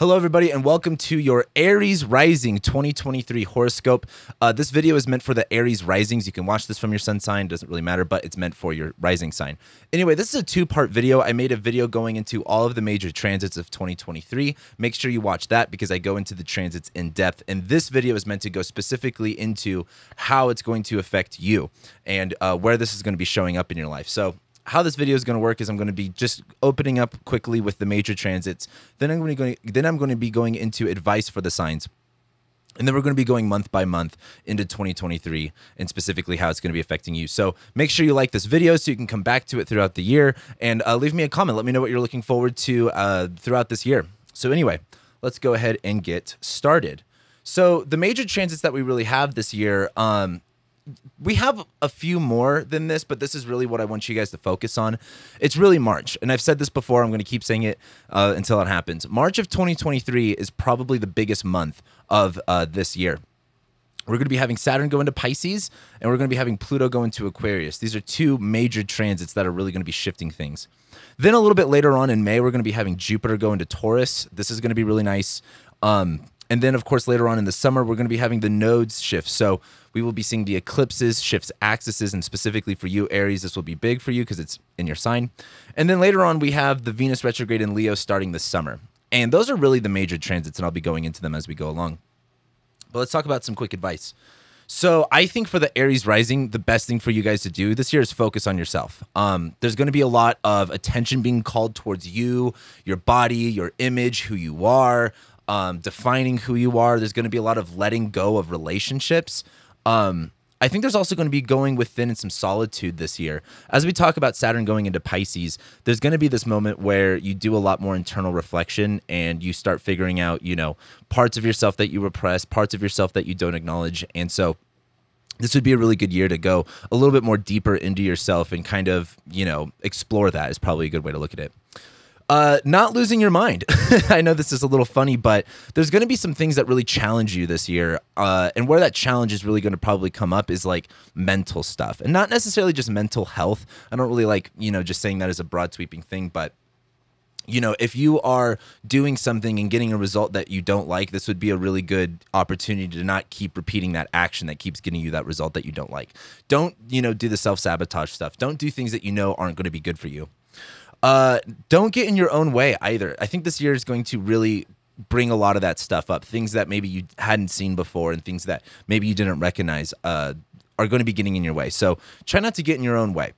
Hello, everybody, and welcome to your Aries Rising 2023 horoscope. Uh, this video is meant for the Aries Risings. You can watch this from your sun sign, doesn't really matter, but it's meant for your rising sign. Anyway, this is a two part video. I made a video going into all of the major transits of 2023. Make sure you watch that because I go into the transits in depth. And this video is meant to go specifically into how it's going to affect you and uh, where this is going to be showing up in your life. So, how this video is going to work is I'm going to be just opening up quickly with the major transits. Then I'm going to then I'm going to be going into advice for the signs. And then we're going to be going month by month into 2023 and specifically how it's going to be affecting you. So make sure you like this video so you can come back to it throughout the year and uh, leave me a comment. Let me know what you're looking forward to uh, throughout this year. So, anyway, let's go ahead and get started. So, the major transits that we really have this year, um, we have a few more than this, but this is really what I want you guys to focus on. It's really March, and I've said this before. I'm going to keep saying it uh, until it happens. March of 2023 is probably the biggest month of uh, this year. We're going to be having Saturn go into Pisces, and we're going to be having Pluto go into Aquarius. These are two major transits that are really going to be shifting things. Then a little bit later on in May, we're going to be having Jupiter go into Taurus. This is going to be really nice. Um, and then, of course, later on in the summer, we're going to be having the nodes shift. So we will be seeing the eclipses, shifts, axes, and specifically for you, Aries, this will be big for you because it's in your sign. And then later on, we have the Venus retrograde in Leo starting this summer. And those are really the major transits, and I'll be going into them as we go along. But let's talk about some quick advice. So I think for the Aries rising, the best thing for you guys to do this year is focus on yourself. Um, there's going to be a lot of attention being called towards you, your body, your image, who you are um, defining who you are. There's going to be a lot of letting go of relationships. Um, I think there's also going to be going within and some solitude this year. As we talk about Saturn going into Pisces, there's going to be this moment where you do a lot more internal reflection and you start figuring out, you know, parts of yourself that you repress, parts of yourself that you don't acknowledge. And so this would be a really good year to go a little bit more deeper into yourself and kind of, you know, explore that is probably a good way to look at it. Uh, not losing your mind. I know this is a little funny, but there's going to be some things that really challenge you this year. Uh, and where that challenge is really going to probably come up is like mental stuff and not necessarily just mental health. I don't really like, you know, just saying that as a broad sweeping thing, but you know, if you are doing something and getting a result that you don't like, this would be a really good opportunity to not keep repeating that action that keeps getting you that result that you don't like. Don't, you know, do the self sabotage stuff. Don't do things that you know aren't going to be good for you. Uh, don't get in your own way either. I think this year is going to really bring a lot of that stuff up. Things that maybe you hadn't seen before and things that maybe you didn't recognize uh, are going to be getting in your way. So try not to get in your own way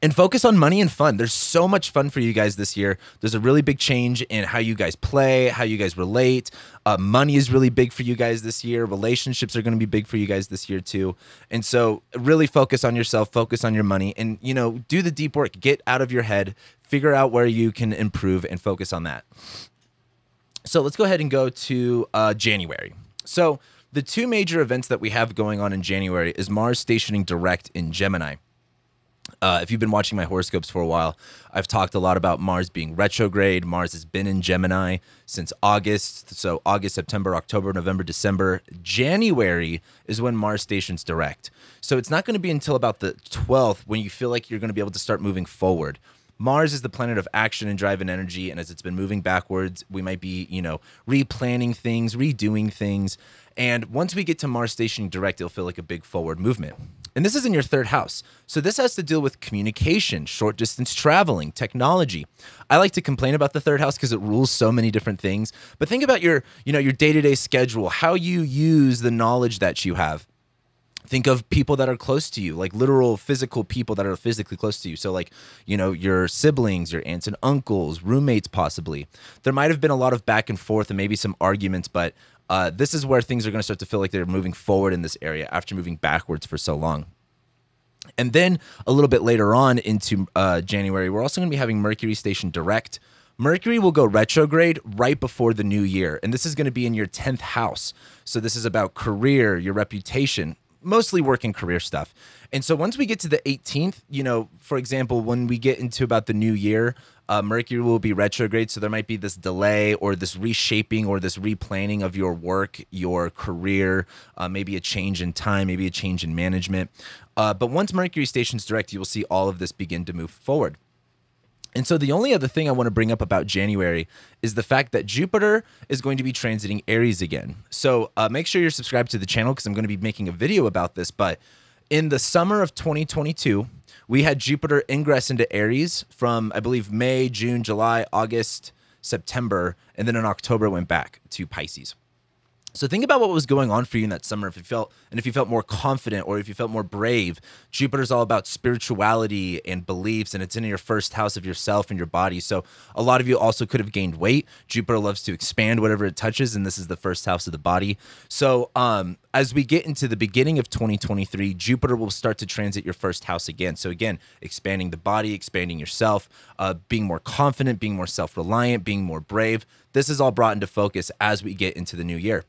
and focus on money and fun. There's so much fun for you guys this year. There's a really big change in how you guys play, how you guys relate. Uh, money is really big for you guys this year. Relationships are going to be big for you guys this year too. And so, really focus on yourself, focus on your money, and you know, do the deep work. Get out of your head, figure out where you can improve, and focus on that. So let's go ahead and go to uh, January. So the two major events that we have going on in January is Mars stationing direct in Gemini. Uh, if you've been watching my horoscopes for a while, I've talked a lot about Mars being retrograde. Mars has been in Gemini since August. So, August, September, October, November, December. January is when Mars stations direct. So, it's not going to be until about the 12th when you feel like you're going to be able to start moving forward. Mars is the planet of action and drive and energy. And as it's been moving backwards, we might be, you know, replanning things, redoing things. And once we get to Mars station direct, it'll feel like a big forward movement. And this is in your third house. So this has to deal with communication, short distance traveling, technology. I like to complain about the third house because it rules so many different things. But think about your, you know, your day-to-day schedule, how you use the knowledge that you have. Think of people that are close to you, like literal physical people that are physically close to you. So, like, you know, your siblings, your aunts and uncles, roommates, possibly. There might have been a lot of back and forth and maybe some arguments, but uh, this is where things are going to start to feel like they're moving forward in this area after moving backwards for so long. And then a little bit later on into uh, January, we're also going to be having Mercury station direct. Mercury will go retrograde right before the new year, and this is going to be in your 10th house. So, this is about career, your reputation, mostly work and career stuff. And so, once we get to the 18th, you know, for example, when we get into about the new year, uh, Mercury will be retrograde, so there might be this delay or this reshaping or this replanning of your work, your career, uh, maybe a change in time, maybe a change in management. Uh, but once Mercury stations direct, you will see all of this begin to move forward. And so the only other thing I want to bring up about January is the fact that Jupiter is going to be transiting Aries again. So uh, make sure you're subscribed to the channel because I'm going to be making a video about this. But in the summer of 2022, we had Jupiter ingress into Aries from, I believe, May, June, July, August, September, and then in October it went back to Pisces. So think about what was going on for you in that summer. If you felt and if you felt more confident or if you felt more brave, Jupiter's all about spirituality and beliefs, and it's in your first house of yourself and your body. So a lot of you also could have gained weight. Jupiter loves to expand whatever it touches, and this is the first house of the body. So um, as we get into the beginning of 2023, Jupiter will start to transit your first house again. So again, expanding the body, expanding yourself, uh, being more confident, being more self-reliant, being more brave. This is all brought into focus as we get into the new year.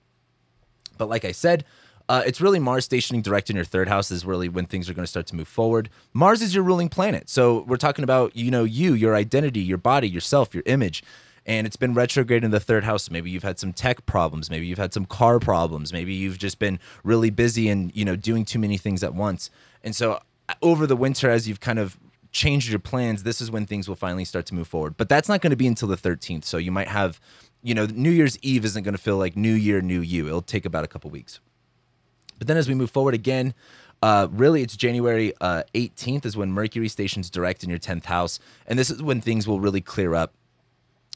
But like I said, uh, it's really Mars stationing direct in your third house is really when things are going to start to move forward. Mars is your ruling planet. So we're talking about, you know, you, your identity, your body, yourself, your image. And it's been retrograde in the third house. Maybe you've had some tech problems. Maybe you've had some car problems. Maybe you've just been really busy and, you know, doing too many things at once. And so uh, over the winter, as you've kind of changed your plans, this is when things will finally start to move forward. But that's not going to be until the 13th. So you might have you know, New Year's Eve isn't going to feel like New Year, New You. It'll take about a couple weeks. But then as we move forward again, uh, really it's January uh, 18th is when Mercury stations direct in your 10th house. And this is when things will really clear up.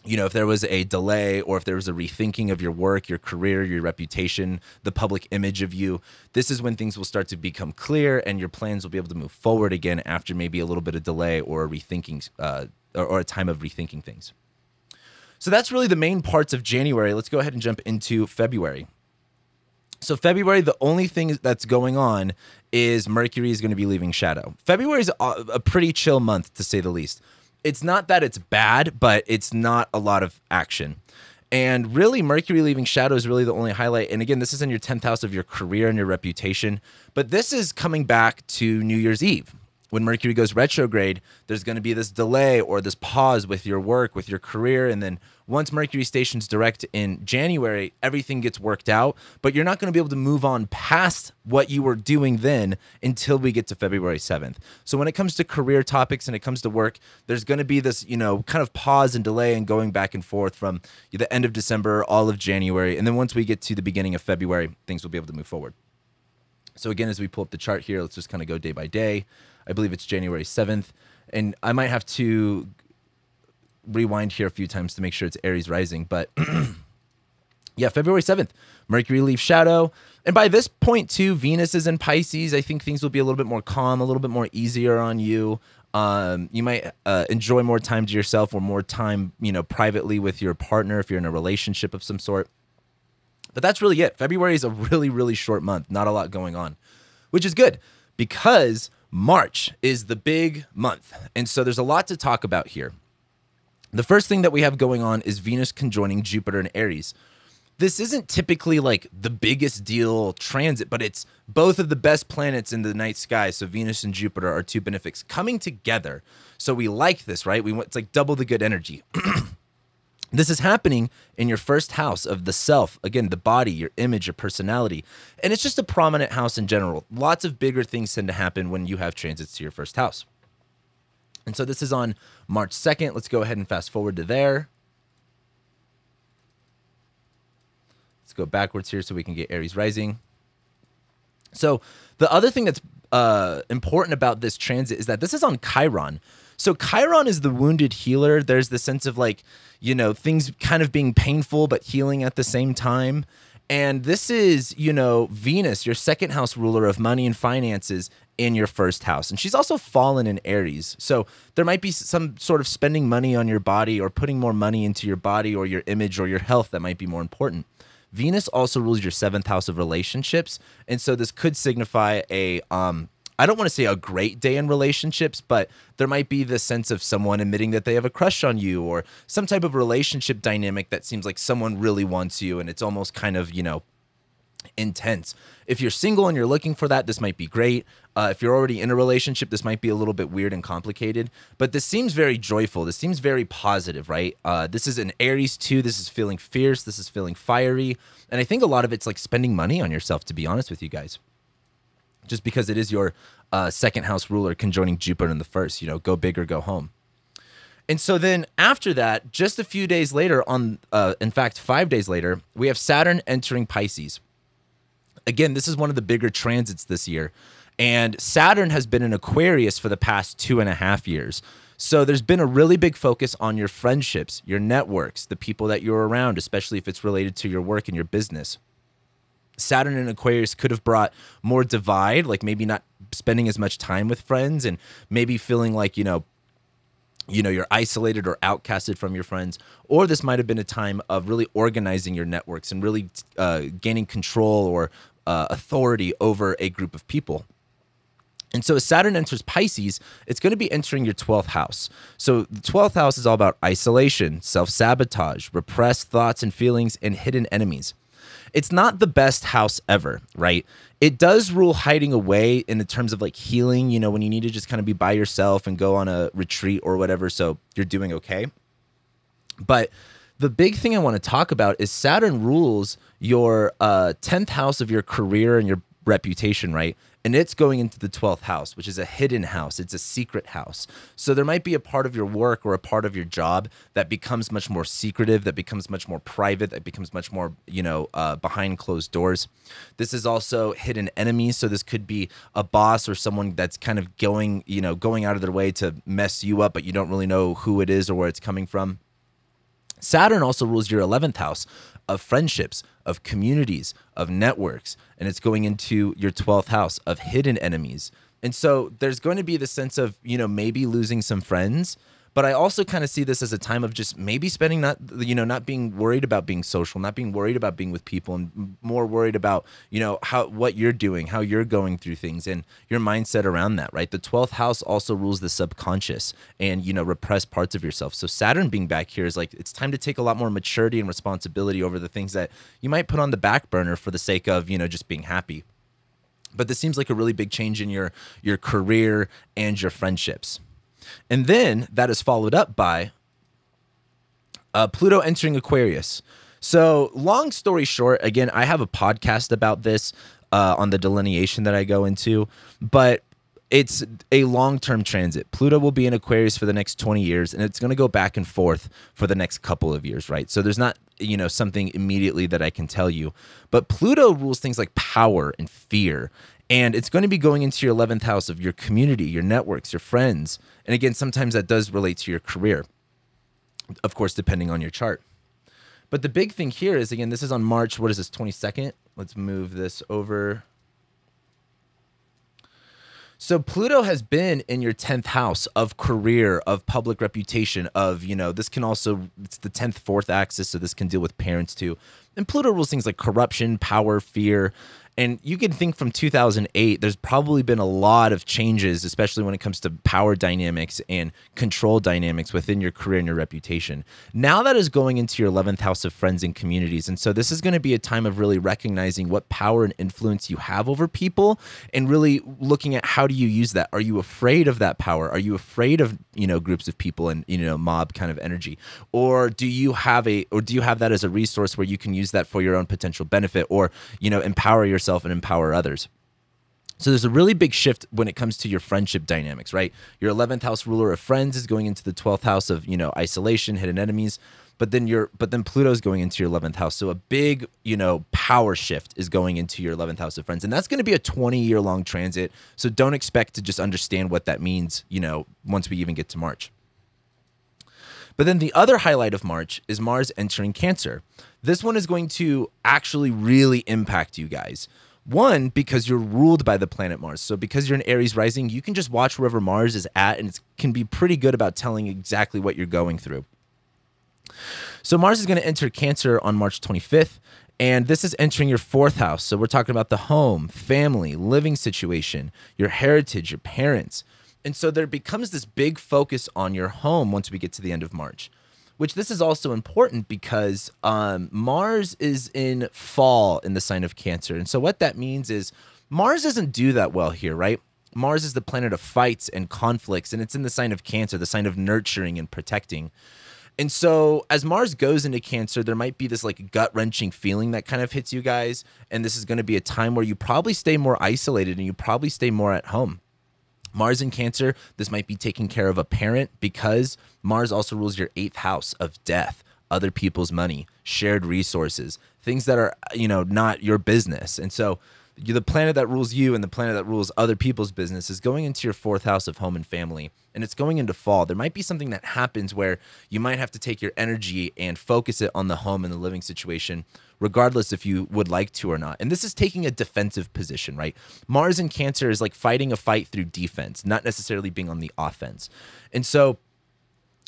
You know, if there was a delay or if there was a rethinking of your work, your career, your reputation, the public image of you, this is when things will start to become clear and your plans will be able to move forward again after maybe a little bit of delay or a rethinking uh, or, or a time of rethinking things. So that's really the main parts of January. Let's go ahead and jump into February. So February, the only thing that's going on is Mercury is going to be leaving shadow. February is a pretty chill month to say the least. It's not that it's bad, but it's not a lot of action. And really, Mercury leaving shadow is really the only highlight. And again, this is in your 10th house of your career and your reputation. But this is coming back to New Year's Eve when Mercury goes retrograde, there's going to be this delay or this pause with your work, with your career. And then once Mercury stations direct in January, everything gets worked out. But you're not going to be able to move on past what you were doing then until we get to February 7th. So when it comes to career topics and it comes to work, there's going to be this, you know, kind of pause and delay and going back and forth from the end of December, all of January. And then once we get to the beginning of February, things will be able to move forward. So again, as we pull up the chart here, let's just kind of go day by day. I believe it's January 7th. And I might have to rewind here a few times to make sure it's Aries rising. But yeah, February 7th, Mercury leaves shadow. And by this point, too, Venus is in Pisces. I think things will be a little bit more calm, a little bit more easier on you. Um, you might uh, enjoy more time to yourself or more time, you know, privately with your partner if you're in a relationship of some sort. But that's really it. February is a really, really short month. Not a lot going on, which is good because March is the big month. And so there's a lot to talk about here. The first thing that we have going on is Venus conjoining Jupiter and Aries. This isn't typically like the biggest deal transit, but it's both of the best planets in the night sky. So Venus and Jupiter are two benefics coming together. So we like this, right? We want it's like double the good energy. This is happening in your first house of the self, again, the body, your image, your personality. And it's just a prominent house in general. Lots of bigger things tend to happen when you have transits to your first house. And so this is on March 2nd. Let's go ahead and fast forward to there. Let's go backwards here so we can get Aries rising. So the other thing that's uh, important about this transit is that this is on Chiron. So Chiron is the wounded healer. There's the sense of like, you know, things kind of being painful but healing at the same time. And this is, you know, Venus, your second house ruler of money and finances in your first house. And she's also fallen in Aries. So there might be some sort of spending money on your body or putting more money into your body or your image or your health that might be more important. Venus also rules your seventh house of relationships. And so this could signify a um, I don't want to say a great day in relationships, but there might be the sense of someone admitting that they have a crush on you or some type of relationship dynamic that seems like someone really wants you and it's almost kind of, you know, intense. If you're single and you're looking for that, this might be great. Uh, if you're already in a relationship, this might be a little bit weird and complicated. But this seems very joyful. This seems very positive, right? Uh, this is an Aries too. This is feeling fierce. This is feeling fiery. And I think a lot of it's like spending money on yourself, to be honest with you guys just because it is your uh, second house ruler conjoining Jupiter in the first. You know, go big or go home. And so then after that, just a few days later, on uh, in fact five days later, we have Saturn entering Pisces. Again, this is one of the bigger transits this year, and Saturn has been in Aquarius for the past two and a half years. So there's been a really big focus on your friendships, your networks, the people that you're around, especially if it's related to your work and your business. Saturn in Aquarius could have brought more divide, like maybe not spending as much time with friends and maybe feeling like, you know, you know you're isolated or outcasted from your friends or this might have been a time of really organizing your networks and really uh, gaining control or uh, authority over a group of people and so as Saturn enters Pisces, it's going to be entering your 12th house. So the 12th house is all about isolation, self sabotage, repressed thoughts and feelings, and hidden enemies. It's not the best house ever, right? It does rule hiding away in the terms of like healing, you know, when you need to just kind of be by yourself and go on a retreat or whatever. So you're doing okay. But the big thing I want to talk about is Saturn rules your uh, 10th house of your career and your reputation, right? And it's going into the 12th house, which is a hidden house. It's a secret house. So there might be a part of your work or a part of your job that becomes much more secretive, that becomes much more private, that becomes much more, you know, uh, behind closed doors. This is also hidden enemies. So this could be a boss or someone that's kind of going, you know, going out of their way to mess you up, but you don't really know who it is or where it's coming from. Saturn also rules your 11th house of friendships, of communities, of networks, and it's going into your 12th house of hidden enemies. And so there's going to be the sense of, you know, maybe losing some friends, but I also kind of see this as a time of just maybe spending not, you know, not being worried about being social, not being worried about being with people, and more worried about, you know, how what you're doing, how you're going through things, and your mindset around that. Right. The twelfth house also rules the subconscious and you know repressed parts of yourself. So Saturn being back here is like it's time to take a lot more maturity and responsibility over the things that you might put on the back burner for the sake of you know just being happy but this seems like a really big change in your your career and your friendships and then that is followed up by uh, Pluto entering Aquarius. So, long story short, again, I have a podcast about this uh, on the delineation that I go into, but it's a long term transit. Pluto will be in Aquarius for the next 20 years, and it's going to go back and forth for the next couple of years, right? So, there's not, you know, something immediately that I can tell you. But Pluto rules things like power and fear. And it's going to be going into your 11th house of your community, your networks, your friends. And again, sometimes that does relate to your career, of course, depending on your chart. But the big thing here is again, this is on March, what is this, 22nd? Let's move this over. So Pluto has been in your 10th house of career, of public reputation, of, you know, this can also, it's the 10th, fourth axis, so this can deal with parents too. And Pluto rules things like corruption, power, fear, and you can think from 2008, there's probably been a lot of changes, especially when it comes to power dynamics and control dynamics within your career and your reputation. Now that is going into your 11th house of friends and communities. And so this is going to be a time of really recognizing what power and influence you have over people and really looking at how do you use that? Are you afraid of that power? Are you afraid of, you know, groups of people and, you know, mob kind of energy? Or do you have a, or do you have that as a resource where you can use that for your own potential benefit or, you know, empower yourself? Yourself and empower others. So there's a really big shift when it comes to your friendship dynamics, right? Your 11th house ruler of friends is going into the 12th house of, you know, isolation, hidden enemies, but then your but then Pluto's going into your 11th house. So a big, you know, power shift is going into your 11th house of friends. And that's going to be a 20 year long transit. So don't expect to just understand what that means, you know, once we even get to March. But then the other highlight of March is Mars entering Cancer. This one is going to actually really impact you guys. One, because you're ruled by the planet Mars. So because you're in Aries rising, you can just watch wherever Mars is at and it can be pretty good about telling exactly what you're going through. So Mars is going to enter Cancer on March 25th. And this is entering your fourth house. So we're talking about the home, family, living situation, your heritage, your parents. And so there becomes this big focus on your home once we get to the end of March which this is also important because um, Mars is in fall in the sign of Cancer. And so what that means is Mars doesn't do that well here, right? Mars is the planet of fights and conflicts, and it's in the sign of Cancer, the sign of nurturing and protecting. And so, as Mars goes into Cancer, there might be this like gut wrenching feeling that kind of hits you guys. And this is going to be a time where you probably stay more isolated and you probably stay more at home. Mars in Cancer, this might be taking care of a parent because Mars also rules your eighth house of death, other people's money, shared resources, things that are, you know, not your business. And so the planet that rules you and the planet that rules other people's business is going into your fourth house of home and family and it's going into fall. There might be something that happens where you might have to take your energy and focus it on the home and the living situation regardless if you would like to or not. And this is taking a defensive position right? Mars in cancer is like fighting a fight through defense not necessarily being on the offense. And so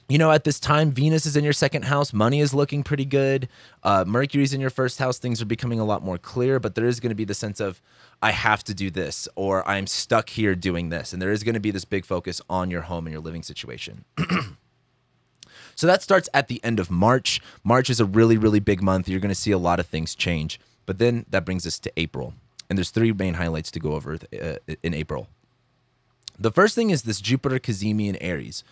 you know, at this time, Venus is in your second house. Money is looking pretty good. Uh, Mercury's in your first house. Things are becoming a lot more clear, but there is going to be the sense of, I have to do this, or I'm stuck here doing this. And there is going to be this big focus on your home and your living situation. so that starts at the end of March. March is a really, really big month. You're going to see a lot of things change. But then that brings us to April. And there's three main highlights to go over uh, in April. The first thing is this Jupiter Cazimi in Aries.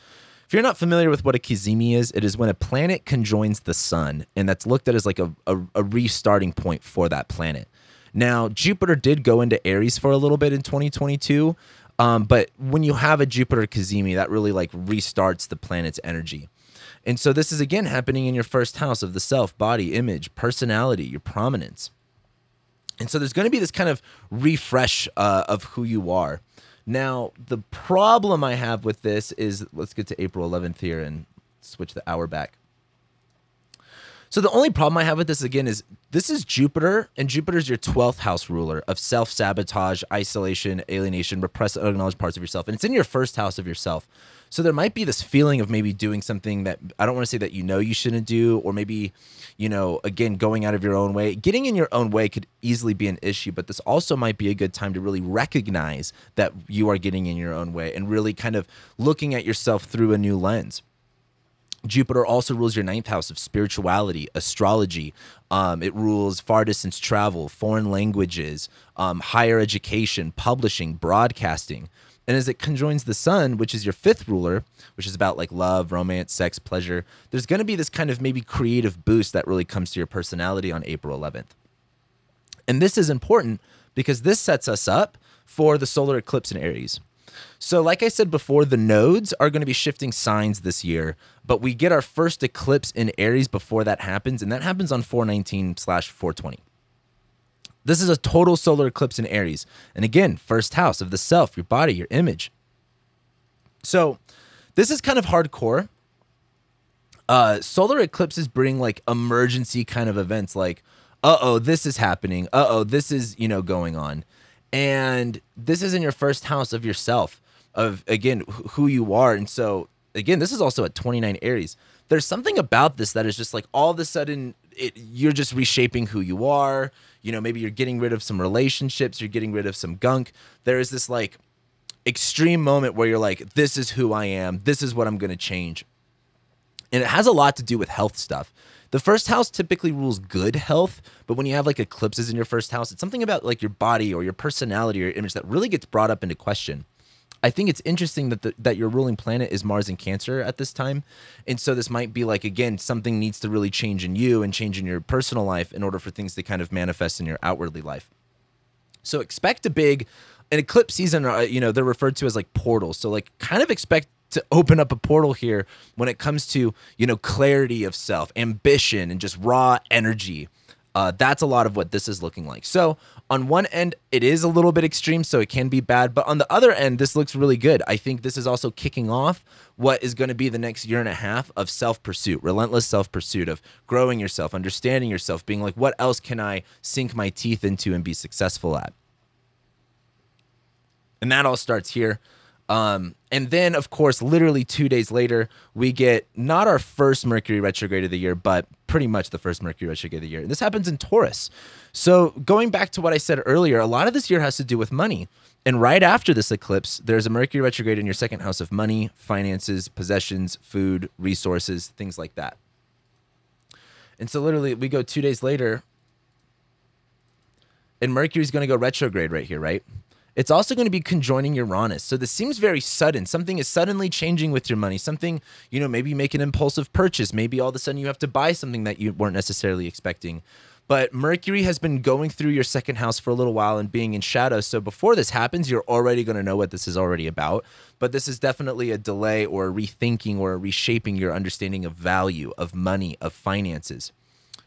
If you're not familiar with what a cazimi is, it is when a planet conjoins the sun, and that's looked at as like a, a, a restarting point for that planet. Now, Jupiter did go into Aries for a little bit in 2022, um, but when you have a Jupiter cazimi, that really like restarts the planet's energy. And so this is again happening in your first house of the self, body, image, personality, your prominence. And so there's going to be this kind of refresh uh, of who you are. Now, the problem I have with this is let's get to April 11th here and switch the hour back. So the only problem I have with this again is this is Jupiter, and Jupiter is your 12th house ruler of self sabotage, isolation, alienation, repressed, unacknowledged parts of yourself. And it's in your first house of yourself. So there might be this feeling of maybe doing something that I don't want to say that you know you shouldn't do, or maybe, you know, again, going out of your own way. Getting in your own way could easily be an issue, but this also might be a good time to really recognize that you are getting in your own way and really kind of looking at yourself through a new lens. Jupiter also rules your ninth house of spirituality, astrology. Um, it rules far distance travel, foreign languages, um, higher education, publishing, broadcasting. And as it conjoins the sun, which is your fifth ruler, which is about like love, romance, sex, pleasure, there's going to be this kind of maybe creative boost that really comes to your personality on April 11th. And this is important because this sets us up for the solar eclipse in Aries. So, like I said before, the nodes are going to be shifting signs this year, but we get our first eclipse in Aries before that happens, and that happens on 419 slash 420. This is a total solar eclipse in Aries. And again, first house of the self, your body, your image. So, this is kind of hardcore. Uh, solar eclipses bring like emergency kind of events like, uh oh, this is happening. Uh oh, this is, you know, going on. And this is in your first house of yourself, of again, who you are. And so, again, this is also at 29 Aries. There's something about this that is just like all of a sudden it, you're just reshaping who you are. You know, maybe you're getting rid of some relationships, you're getting rid of some gunk. There is this like extreme moment where you're like, this is who I am, this is what I'm going to change. And it has a lot to do with health stuff. The first house typically rules good health, but when you have like eclipses in your first house, it's something about like your body or your personality or your image that really gets brought up into question. I think it's interesting that the, that your ruling planet is Mars in Cancer at this time, and so this might be like again something needs to really change in you and change in your personal life in order for things to kind of manifest in your outwardly life. So expect a big an eclipse season. Uh, you know they're referred to as like portals. So like kind of expect to open up a portal here when it comes to you know clarity of self, ambition, and just raw energy. Uh, that's a lot of what this is looking like. So on one end, it is a little bit extreme, so it can be bad. But on the other end, this looks really good. I think this is also kicking off what is going to be the next year and a half of self pursuit, relentless self pursuit of growing yourself, understanding yourself, being like, what else can I sink my teeth into and be successful at? And that all starts here. Um, and then, of course, literally two days later, we get not our first Mercury retrograde of the year, but pretty much the first Mercury retrograde of the year. And this happens in Taurus. So, going back to what I said earlier, a lot of this year has to do with money. And right after this eclipse, there's a Mercury retrograde in your second house of money, finances, possessions, food, resources, things like that. And so, literally, we go two days later, and Mercury's going to go retrograde right here, right? It's also going to be conjoining Uranus. So this seems very sudden. Something is suddenly changing with your money. Something, you know, maybe you make an impulsive purchase. Maybe all of a sudden you have to buy something that you weren't necessarily expecting. But Mercury has been going through your second house for a little while and being in shadow. So before this happens, you're already going to know what this is already about. But this is definitely a delay or a rethinking or a reshaping your understanding of value, of money, of finances.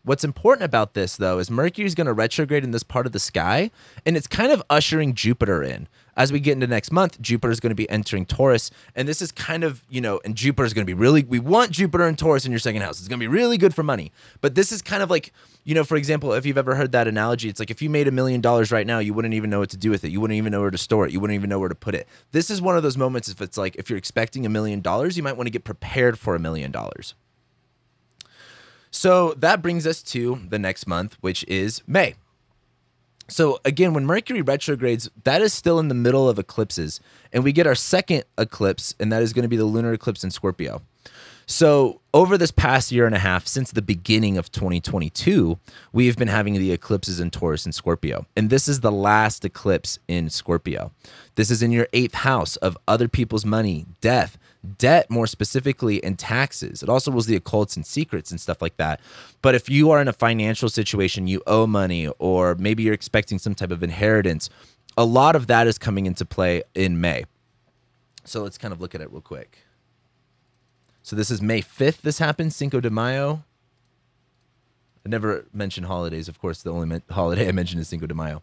What's important about this, though, is Mercury is going to retrograde in this part of the sky, and it's kind of ushering Jupiter in. As we get into next month, Jupiter is going to be entering Taurus, and this is kind of, you know, and Jupiter is going to be really, we want Jupiter and Taurus in your second house. It's going to be really good for money. But this is kind of like, you know, for example, if you've ever heard that analogy, it's like if you made a million dollars right now, you wouldn't even know what to do with it. You wouldn't even know where to store it. You wouldn't even know where to put it. This is one of those moments if it's like, if you're expecting a million dollars, you might want to get prepared for a million dollars. So that brings us to the next month, which is May. So again, when Mercury retrogrades, that is still in the middle of eclipses, and we get our second eclipse, and that is going to be the lunar eclipse in Scorpio. So, over this past year and a half, since the beginning of 2022, we've been having the eclipses in Taurus and Scorpio. And this is the last eclipse in Scorpio. This is in your eighth house of other people's money, death, debt more specifically, and taxes. It also rules the occults and secrets and stuff like that. But if you are in a financial situation, you owe money, or maybe you're expecting some type of inheritance, a lot of that is coming into play in May. So, let's kind of look at it real quick. So this is May 5th. This happened, Cinco de Mayo. I never mention holidays. Of course, the only holiday I mentioned is Cinco de Mayo.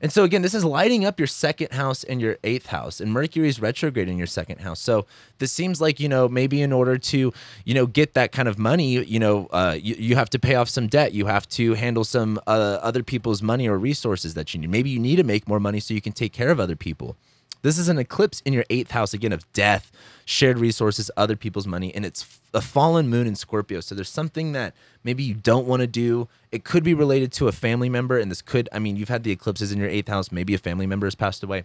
And so again, this is lighting up your second house and your eighth house, and Mercury is retrograde in your second house. So this seems like you know maybe in order to you know get that kind of money, you know, uh, you, you have to pay off some debt. You have to handle some uh, other people's money or resources that you need. Maybe you need to make more money so you can take care of other people. This is an eclipse in your eighth house again of death, shared resources, other people's money, and it's a fallen moon in Scorpio. So there's something that maybe you don't want to do. It could be related to a family member, and this could, I mean, you've had the eclipses in your eighth house. Maybe a family member has passed away.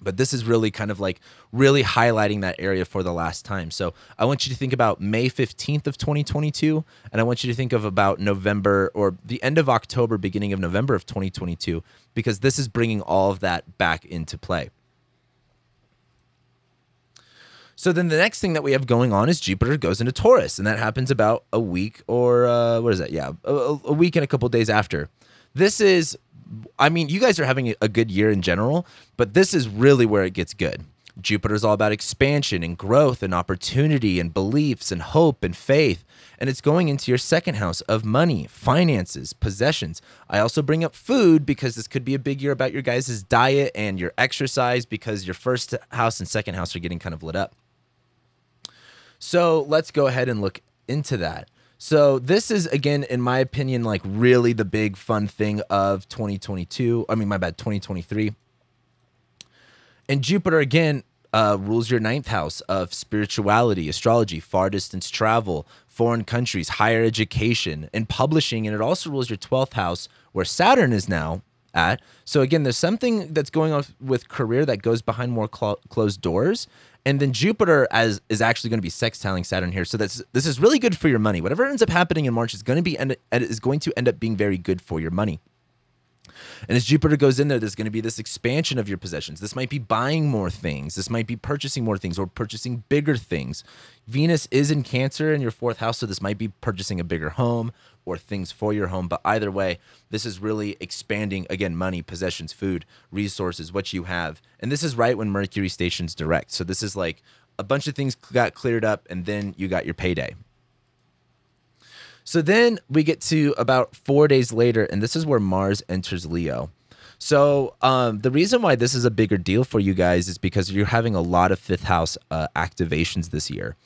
But this is really kind of like really highlighting that area for the last time. So I want you to think about May 15th of 2022, and I want you to think of about November or the end of October, beginning of November of 2022, because this is bringing all of that back into play. So then the next thing that we have going on is Jupiter goes into Taurus, and that happens about a week or uh, what is that? Yeah, a, a week and a couple days after. This is, I mean, you guys are having a good year in general, but this is really where it gets good. Jupiter is all about expansion and growth and opportunity and beliefs and hope and faith. And it's going into your second house of money, finances, possessions. I also bring up food because this could be a big year about your guys' diet and your exercise because your first house and second house are getting kind of lit up. So let's go ahead and look into that. So this is again, in my opinion, like really the big fun thing of 2022. I mean, my bad, 2023. And Jupiter again uh, rules your ninth house of spirituality, astrology, far distance travel, foreign countries, higher education, and publishing. And it also rules your 12th house, where Saturn is now at. So again, there's something that's going on with career that goes behind more cl- closed doors and then Jupiter as is actually going to be sextiling Saturn here. So that's this is really good for your money. Whatever ends up happening in March is going to be end, is going to end up being very good for your money. And as Jupiter goes in there, there's going to be this expansion of your possessions. This might be buying more things. This might be purchasing more things or purchasing bigger things. Venus is in Cancer in your fourth house, so this might be purchasing a bigger home or things for your home. But either way, this is really expanding again money, possessions, food, resources, what you have. And this is right when Mercury stations direct. So this is like a bunch of things got cleared up, and then you got your payday. So then we get to about four days later, and this is where Mars enters Leo. So um, the reason why this is a bigger deal for you guys is because you're having a lot of fifth house uh, activations this year.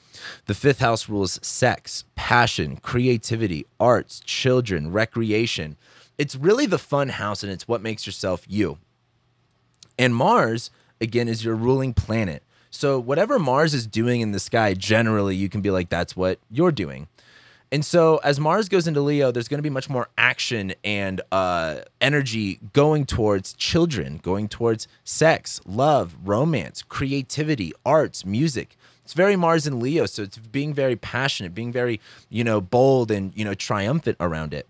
The fifth house rules sex, passion, creativity, arts, children, recreation. It's really the fun house, and it's what makes yourself you. And Mars, again, is your ruling planet. So whatever Mars is doing in the sky, generally, you can be like, that's what you're doing. And so as Mars goes into Leo, there's going to be much more action and uh, energy going towards children, going towards sex, love, romance, creativity, arts, music. It's very Mars and Leo, so it's being very passionate, being very, you know, bold and, you know, triumphant around it.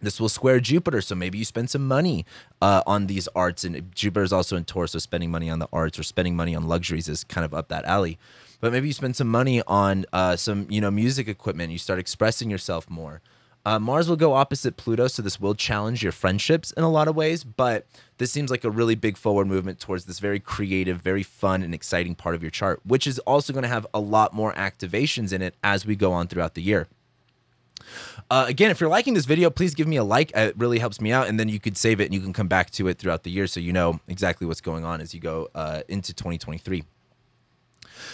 This will square Jupiter, so maybe you spend some money uh, on these arts. And Jupiter is also in Taurus, so spending money on the arts or spending money on luxuries is kind of up that alley but maybe you spend some money on uh, some you know music equipment you start expressing yourself more Uh, Mars will go opposite Pluto, so this will challenge your friendships in a lot of ways, but this seems like a really big forward movement towards this very creative, very fun, and exciting part of your chart, which is also going to have a lot more activations in it as we go on throughout the year. Uh, again, if you're liking this video, please give me a like. It really helps me out. And then you could save it and you can come back to it throughout the year so you know exactly what's going on as you go uh, into 2023.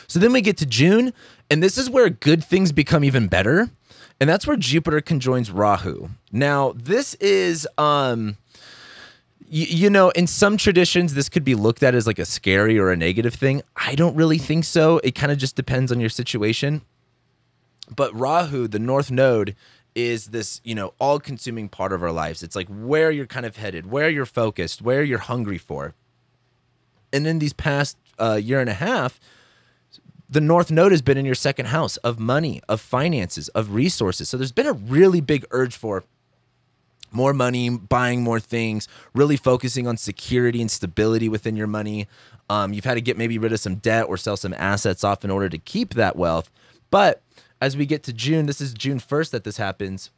So then we get to June, and this is where good things become even better. And that's where Jupiter conjoins Rahu. Now, this is um you, know, in some traditions this could be looked at as like a scary or a negative thing. I don't really think so. It kind of just depends on your situation. But Rahu, the north node, is this, you know, all consuming part of our lives. It's like where you're kind of headed, where you're focused, where you're hungry for. And in these past uh, year and a half, the North Node has been in your second house of money, of finances, of resources. So there's been a really big urge for more money, buying more things, really focusing on security and stability within your money. Um, you've had to get maybe rid of some debt or sell some assets off in order to keep that wealth. But as we get to June, this is June 1st that this happens.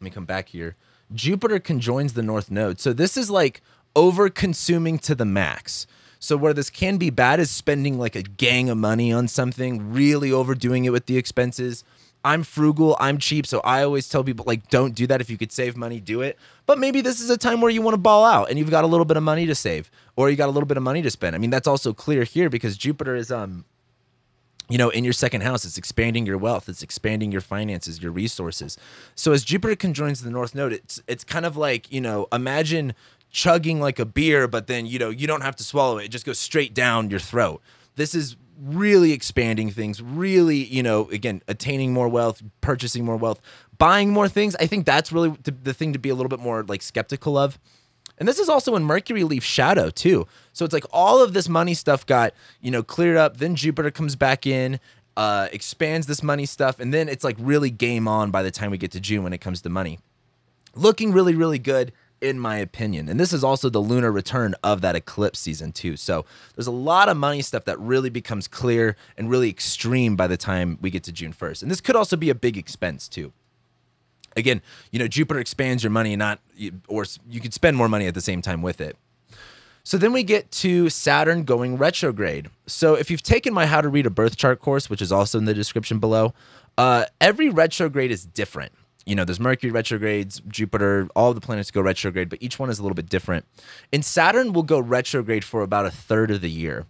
Let me come back here. Jupiter conjoins the North Node. So this is like over consuming to the max. So where this can be bad is spending like a gang of money on something, really overdoing it with the expenses. I'm frugal, I'm cheap, so I always tell people like don't do that if you could save money, do it. But maybe this is a time where you want to ball out and you've got a little bit of money to save or you got a little bit of money to spend. I mean, that's also clear here because Jupiter is um you know, in your second house, it's expanding your wealth, it's expanding your finances, your resources. So as Jupiter conjoins the North Node, it's it's kind of like, you know, imagine chugging like a beer, but then you know you don't have to swallow it; it just goes straight down your throat. This is really expanding things, really, you know, again, attaining more wealth, purchasing more wealth, buying more things. I think that's really the thing to be a little bit more like skeptical of. And this is also in Mercury leaf shadow too. So it's like all of this money stuff got, you know, cleared up. Then Jupiter comes back in, uh, expands this money stuff. And then it's like really game on by the time we get to June when it comes to money. Looking really, really good in my opinion. And this is also the lunar return of that eclipse season, too. So there's a lot of money stuff that really becomes clear and really extreme by the time we get to June 1st. And this could also be a big expense, too. Again, you know, Jupiter expands your money, not, or you could spend more money at the same time with it. So then we get to Saturn going retrograde. So if you've taken my How to Read a Birth Chart course, which is also in the description below, uh, every retrograde is different you know, there's Mercury retrogrades, Jupiter, all the planets go retrograde, but each one is a little bit different. And Saturn will go retrograde for about a third of the year.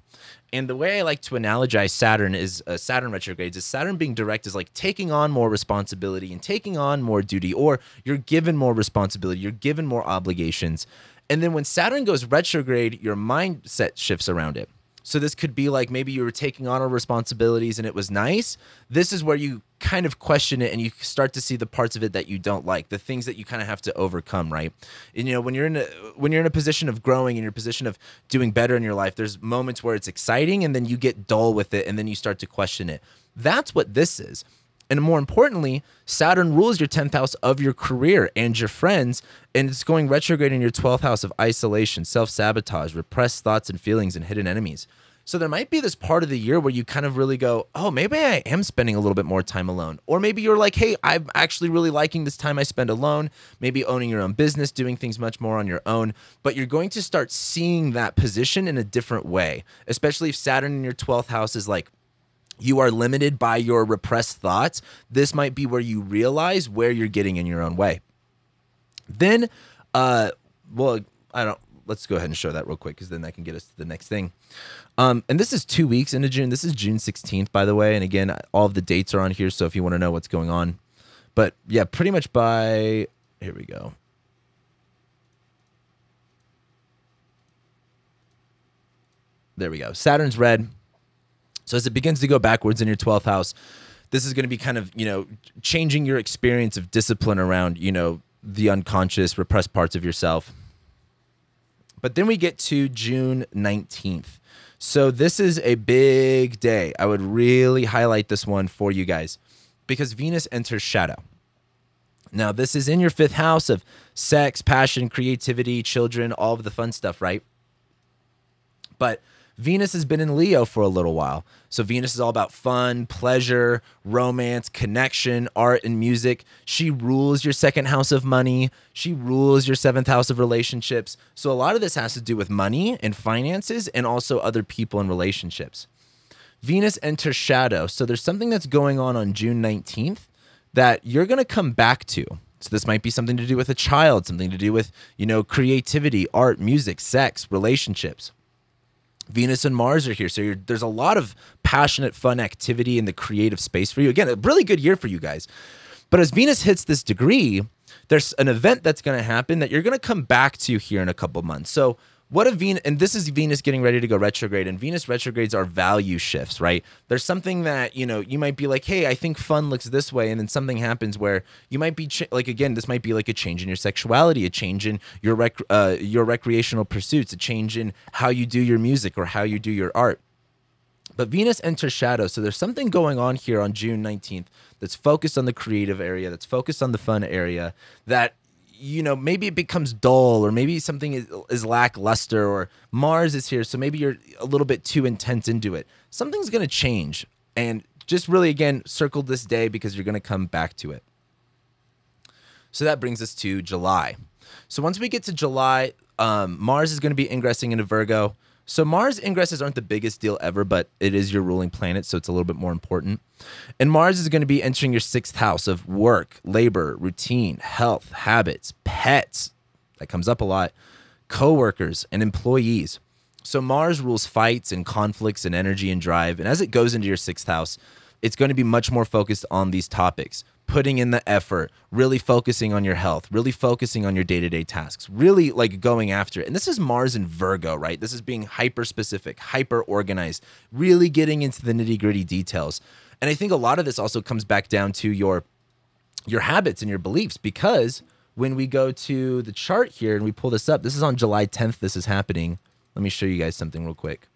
And the way I like to analogize Saturn is uh, Saturn retrogrades is Saturn being direct is like taking on more responsibility and taking on more duty, or you're given more responsibility, you're given more obligations. And then when Saturn goes retrograde, your mindset shifts around it. So this could be like maybe you were taking on responsibilities and it was nice. This is where you kind of question it and you start to see the parts of it that you don't like, the things that you kind of have to overcome, right? And you know, when you're in a when you're in a position of growing and a position of doing better in your life, there's moments where it's exciting and then you get dull with it and then you start to question it. That's what this is. And more importantly, Saturn rules your 10th house of your career and your friends, and it's going retrograde in your 12th house of isolation, self sabotage, repressed thoughts and feelings, and hidden enemies. So there might be this part of the year where you kind of really go, oh, maybe I am spending a little bit more time alone. Or maybe you're like, hey, I'm actually really liking this time I spend alone, maybe owning your own business, doing things much more on your own. But you're going to start seeing that position in a different way, especially if Saturn in your 12th house is like, you are limited by your repressed thoughts, this might be where you realize where you're getting in your own way. Then, uh, well, I don't. Let's go ahead and show that real quick because then that can get us to the next thing. Um, and this is two weeks into June. This is June 16th, by the way. And again, all of the dates are on here. So if you want to know what's going on, but yeah, pretty much by here we go. There we go. Saturn's red. So as it begins to go backwards in your 12th house, this is going to be kind of, you know, changing your experience of discipline around, you know, the unconscious, repressed parts of yourself. But then we get to June 19th. So this is a big day. I would really highlight this one for you guys because Venus enters shadow. Now, this is in your fifth house of sex, passion, creativity, children, all of the fun stuff, right? But Venus has been in Leo for a little while. So Venus is all about fun, pleasure, romance, connection, art, and music. She rules your second house of money. She rules your seventh house of relationships. So a lot of this has to do with money and finances and also other people and relationships. Venus enters shadow. So there's something that's going on on June 19th that you're going to come back to. So this might be something to do with a child, something to do with, you know, creativity, art, music, sex, relationships. Venus and Mars are here. So there's a lot of passionate, fun activity in the creative space for you. Again, a really good year for you guys. But as Venus hits this degree, there's an event that's going to happen that you're going to come back to here in a couple months. So what a Venus, and this is Venus getting ready to go retrograde, and Venus retrogrades are value shifts, right? There's something that, you know, you might be like, hey, I think fun looks this way, and then something happens where you might be, like, again, this might be like a change in your sexuality, a change in your, rec- uh, your recreational pursuits, a change in how you do your music or how you do your art. But Venus enters shadow, so there's something going on here on June 19th that's focused on the creative area, that's focused on the fun area, that you know maybe it becomes dull or maybe something is, is lackluster or mars is here so maybe you're a little bit too intense into it. Something's going to change. And just really again circle this day because you're going to come back to it. So that brings us to july. So once we get to july um, mars is going to be ingressing into virgo so Mars ingresses aren't the biggest deal ever, but it is your ruling planet, so it's a little bit more important. And Mars is going to be entering your sixth house of work, labor, routine, health, habits, pets. That comes up a lot. Coworkers and employees. So Mars rules fights and conflicts and energy and drive. And as it goes into your sixth house, it's going to be much more focused on these topics putting in the effort, really focusing on your health, really focusing on your day to day tasks, really like going after it. And this is Mars and Virgo, right? This is being hyper specific, hyper organized, really getting into the nitty gritty details. And I think a lot of this also comes back down to your your habits and your beliefs because when we go to the chart here and we pull this up, this is on July 10th. This is happening. Let me show you guys something real quick.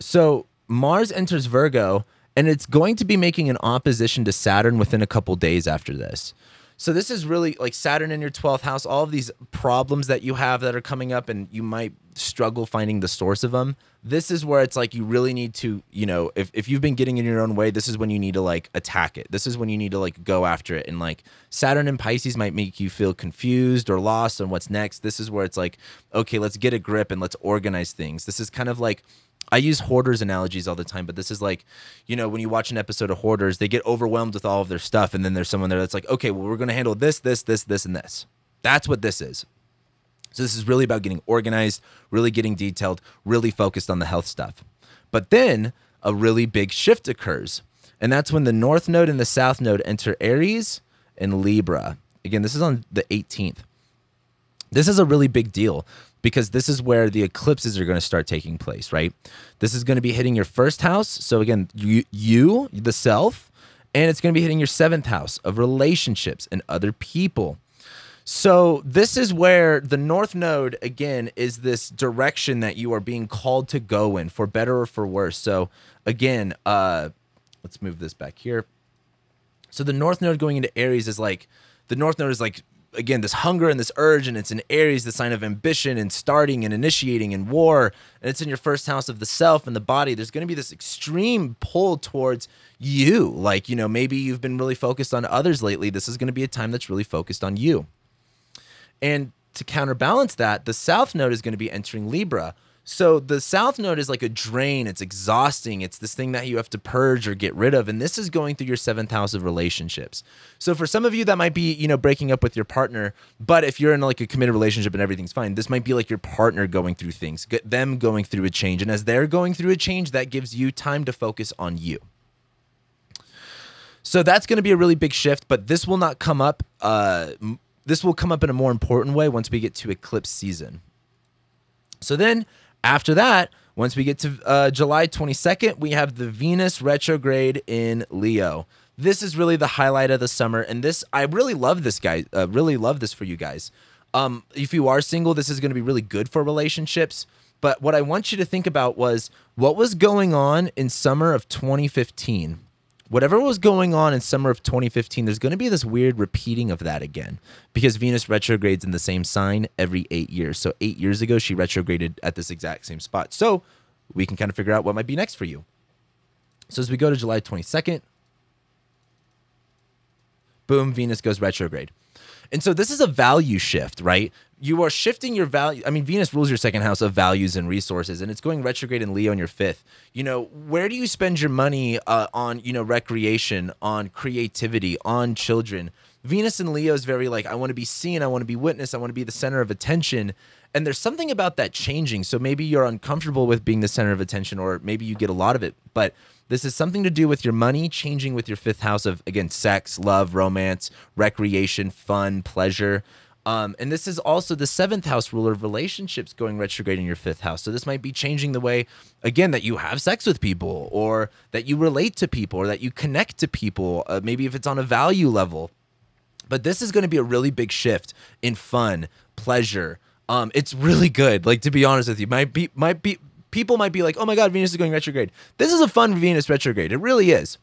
So Mars enters Virgo and it's going to be making an opposition to Saturn within a couple days after this. So this is really like Saturn in your 12th house, all of these problems that you have that are coming up and you might struggle finding the source of them. This is where it's like you really need to, you know, if, if you've been getting in your own way, this is when you need to like attack it. This is when you need to like go after it. And like Saturn and Pisces might make you feel confused or lost on what's next. This is where it's like, okay, let's get a grip and let's organize things. This is kind of like I use hoarders analogies all the time, but this is like, you know, when you watch an episode of Hoarders, they get overwhelmed with all of their stuff, and then there's someone there that's like, okay, well, we're going to handle this, this, this, this, and this. That's what this is. So this is really about getting organized, really getting detailed, really focused on the health stuff. But then a really big shift occurs, and that's when the North Node and the South Node enter Aries and Libra. Again, this is on the 18th. This is a really big deal because this is where the eclipses are going to start taking place, right? This is going to be hitting your first house. So again, you, you the self, and it's going to be hitting your seventh house of relationships and other people. So this is where the North Node again is this direction that you are being called to go in for better or for worse. So again, uh let's move this back here. So the North Node going into Aries is like the North Node is like again this hunger and this urge and it's in aries the sign of ambition and starting and initiating and war. And it's in your first house of the self and the body. There's going to be this extreme pull towards you. Like you know maybe you've been really focused on others lately. This is going to be a time that's really focused on you. And to counterbalance that the south node is going to be entering libra so the south node is like a drain. It's exhausting. It's this thing that you have to purge or get rid of. And this is going through your seventh house of relationships. So for some of you, that might be, you know, breaking up with your partner. But if you're in like a committed relationship and everything's fine, this might be like your partner going through things, them going through a change. And as they're going through a change, that gives you time to focus on you. So that's going to be a really big shift, but this will not come up. Uh, this will come up in a more important way once we get to eclipse season. So then after that, once we get to uh, July 22nd, we have the Venus retrograde in Leo. This is really the highlight of the summer, and this I really love this guy. Uh, really love this for you guys. Um, if you are single, this is going to be really good for relationships. But what I want you to think about was what was going on in summer of 2015 whatever was going on in summer of 2015, there's going to be this weird repeating of that again because Venus retrogrades in the same sign every eight years. So, eight years ago, she retrograded at this exact same spot. So, we can kind of figure out what might be next for you. So, as we go to July 22nd, boom, Venus goes retrograde. And so this is a value shift, right? You are shifting your value. I mean, Venus rules your second house of values and resources, and it's going retrograde in Leo in your fifth. You know, where do you spend your money uh, on, you know, recreation, on creativity, on children? Venus in Leo is very like, I want to be seen, I want to be witnessed, I want to be the center of attention. And there's something about that changing. So maybe you're uncomfortable with being the center of attention, or maybe you get a lot of it. But this is something to do with your money changing with your fifth house of, again, sex, love, romance, recreation, fun, pleasure. Um, and this is also the seventh house ruler of relationships going retrograde in your fifth house. So this might be changing the way, again, that you have sex with people or that you relate to people or that you connect to people, uh, maybe if it's on a value level. But this is going to be a really big shift in fun, pleasure. Um, it's really good. Like to be honest with you, might be might be people might be like, oh my God, Venus is going retrograde. This is a fun Venus retrograde. It really is.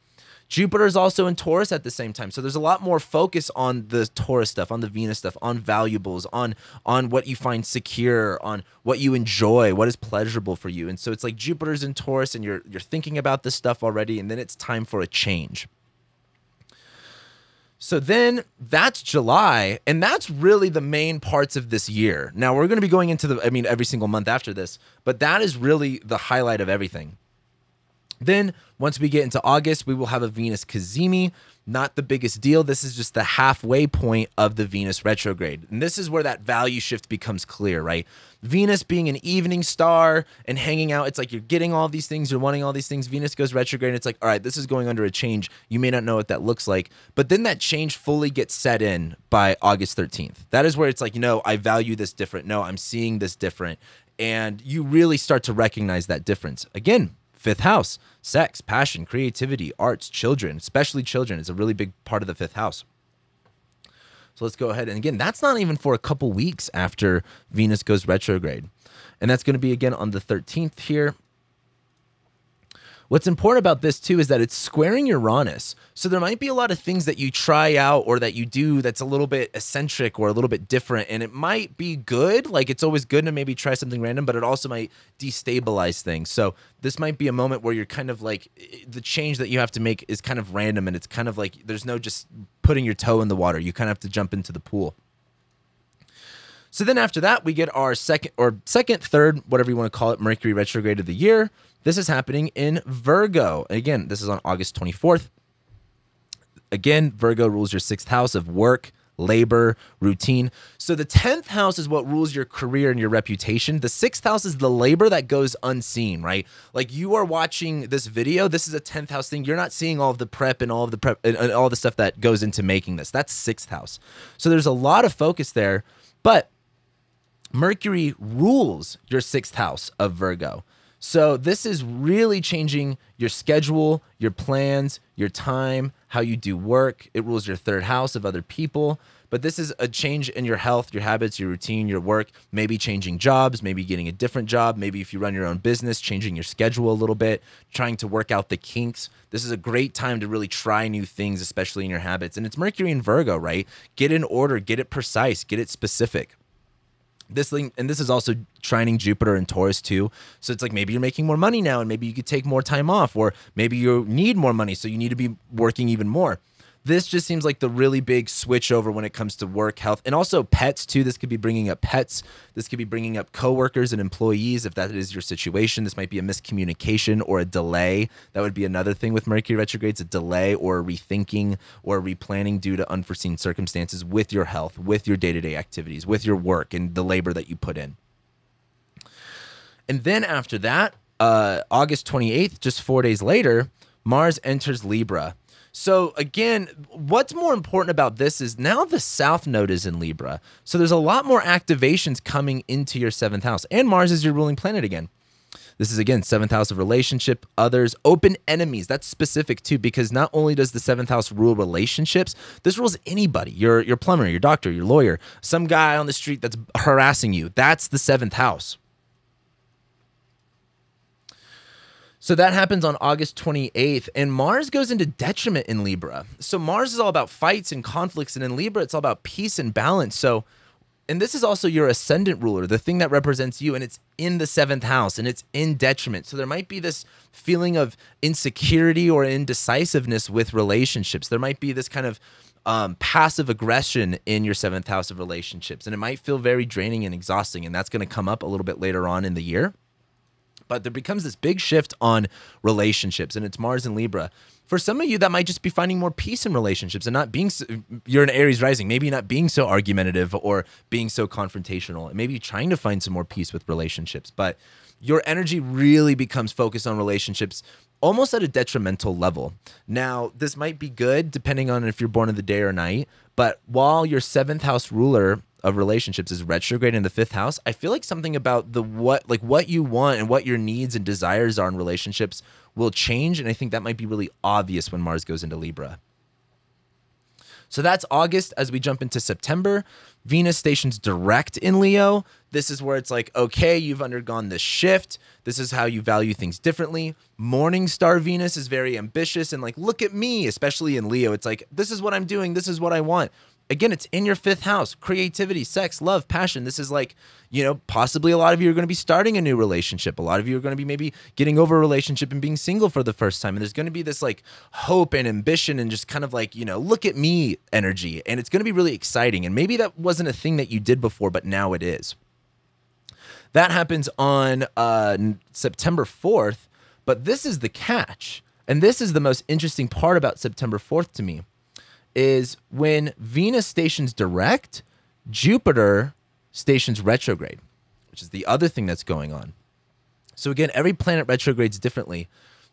Jupiter is also in Taurus at the same time. So there's a lot more focus on the Taurus stuff, on the Venus stuff, on valuables, on on what you find secure, on what you enjoy, what is pleasurable for you. And so it's like Jupiter's in Taurus and you're you're thinking about this stuff already and then it's time for a change. So then that's July, and that's really the main parts of this year. Now we're going to be going into the, I mean, every single month after this, but that is really the highlight of everything. Then once we get into August, we will have a Venus Cazimi, not the biggest deal. This is just the halfway point of the Venus retrograde. And this is where that value shift becomes clear, right? Venus being an evening star and hanging out, it's like you're getting all these things, you're wanting all these things. Venus goes retrograde, it's like, all right, this is going under a change. You may not know what that looks like, but then that change fully gets set in by August 13th. That is where it's like, you know, I value this different. No, I'm seeing this different. And you really start to recognize that difference. Again, fifth house. Sex passion creativity arts children especially children is a really big part of the fifth house. So let's go ahead and again that's not even for a couple weeks after venus goes retrograde. And that's going to be again on the 13th here What's important about this too is that it's squaring Uranus. So there might be a lot of things that you try out or that you do that's a little bit eccentric or a little bit different. And it might be good. Like it's always good to maybe try something random, but it also might destabilize things. So this might be a moment where you're kind of like eh, the change that you have to make is kind of random and it's kind of like there's no just putting your toe in the water. You kind of have to jump into the pool. So then after that, we get our second or second, third, whatever you want to call it, Mercury retrograde of the year. This is happening in Virgo. Again, this is on August 24th. Again, Virgo rules your sixth house of work, labor, routine. So the 10th house is what rules your career and your reputation. The sixth house is the labor that goes unseen, right? Like you are watching this video, this is a 10th house thing. You're not seeing all of the prep and all of the prep and all the stuff that goes into making this. That's sixth house. So there's a lot of focus there, but Mercury rules your sixth house of Virgo. So this is really changing your schedule, your plans, your time, how you do work. It rules your third house of other people. But this is a change in your health, your habits, your routine, your work, maybe changing jobs, maybe getting a different job, maybe if you run your own business, changing your schedule a little bit, trying to work out the kinks. This is a great time to really try new things, especially in your habits. And it's Mercury and Virgo, right? Get in order, get it precise, get it specific this thing and this is also trining jupiter and taurus too. So it's like maybe you're making more money now and maybe you could take more time off or maybe you need more money. So you need to be working even more this just seems like the really big switch over when it comes to work health. And also pets too. This could be bringing up pets. This could be bringing up coworkers and employees if that is your situation. This might be a miscommunication or a delay. That would be another thing with mercury retrogrades a delay or a rethinking or a replanning due to unforeseen circumstances with your health with your day-to-day activities with your work and the labor that you put in. And then after that uh, august 28th just four days later mars enters libra so again, what's more important about this is now the South Node is in Libra. So there's a lot more activations coming into your seventh house. And Mars is your ruling planet again. This is again seventh house of relationship, others, open enemies. That's specific too, because not only does the seventh house rule relationships, this rules anybody. Your your plumber, your doctor, your lawyer, some guy on the street that's harassing you. That's the seventh house. So that happens on August 28th, and Mars goes into detriment in Libra. So Mars is all about fights and conflicts, and in Libra, it's all about peace and balance. So, and this is also your ascendant ruler, the thing that represents you, and it's in the seventh house and it's in detriment. So there might be this feeling of insecurity or indecisiveness with relationships. There might be this kind of um, passive aggression in your seventh house of relationships, and it might feel very draining and exhausting. And that's going to come up a little bit later on in the year. But there becomes this big shift on relationships, and it's Mars and Libra. For some of you, that might just be finding more peace in relationships and not being. So, you're an Aries rising, maybe not being so argumentative or being so confrontational. and Maybe trying to find some more peace with relationships, but your energy really becomes focused on relationships almost at a detrimental level. Now, this might be good depending on if you're born in the day or night, but while your seventh house ruler of relationships is retrograde in the fifth house, I feel like something about the what like what you want and what your needs and desires are in relationships will change. And I think that might be really obvious when Mars goes into Libra. So that's August. As we jump into September, Venus stations direct in Leo. This is where it's like, okay, you've undergone this shift. This is how you value things differently. Morning star Venus is very ambitious and like, look at me, especially in Leo. It's like, this is what I'm doing. This is what I want again, it's in your fifth house creativity, sex, love, passion. This is like, you know, possibly a lot of you are going to be starting a new relationship. A lot of you are going to be maybe getting over a relationship and being single for the first time. And there's going to be this like hope and ambition and just kind of like, you know, look at me energy. And it's going to be really exciting. And maybe that wasn't a thing that you did before, but now it is. That happens on uh, September 4th. But this is the catch. And this is the most interesting part about September 4th to me is when Venus stations direct, Jupiter stations retrograde, which is the other thing that's going on. So again, every planet retrogrades differently,